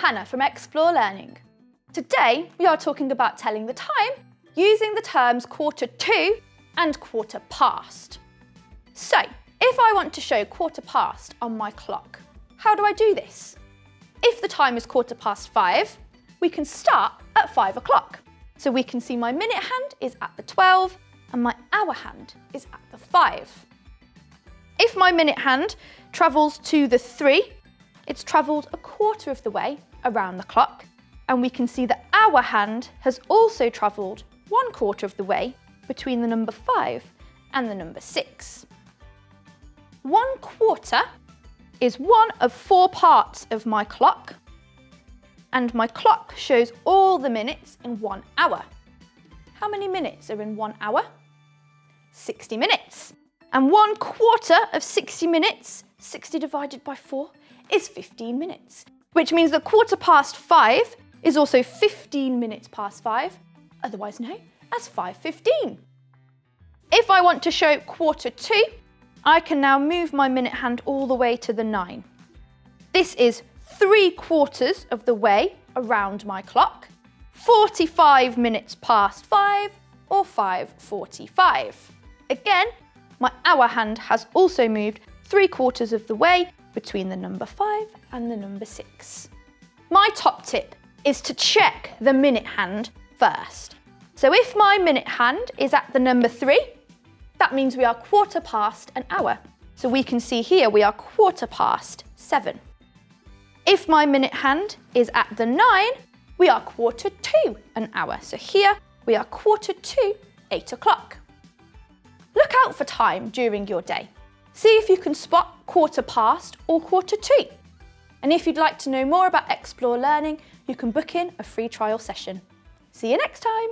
Hannah from Explore Learning. Today we are talking about telling the time using the terms quarter to and quarter past. So, if I want to show quarter past on my clock, how do I do this? If the time is quarter past five, we can start at five o'clock. So we can see my minute hand is at the 12 and my hour hand is at the five. If my minute hand travels to the three, it's travelled a quarter of the way around the clock and we can see that hour hand has also travelled one quarter of the way between the number five and the number six. One quarter is one of four parts of my clock and my clock shows all the minutes in one hour. How many minutes are in one hour? 60 minutes. And one quarter of 60 minutes, 60 divided by four, is 15 minutes, which means that quarter past five is also 15 minutes past five, otherwise known as 5.15. If I want to show quarter to, I can now move my minute hand all the way to the nine. This is three quarters of the way around my clock, 45 minutes past five or 5.45. Again, my hour hand has also moved three quarters of the way between the number five and the number six. My top tip is to check the minute hand first. So if my minute hand is at the number three, that means we are quarter past an hour. So we can see here we are quarter past seven. If my minute hand is at the nine, we are quarter to an hour. So here we are quarter to eight o'clock. Look out for time during your day. See if you can spot quarter past or quarter to. And if you'd like to know more about Explore Learning, you can book in a free trial session. See you next time.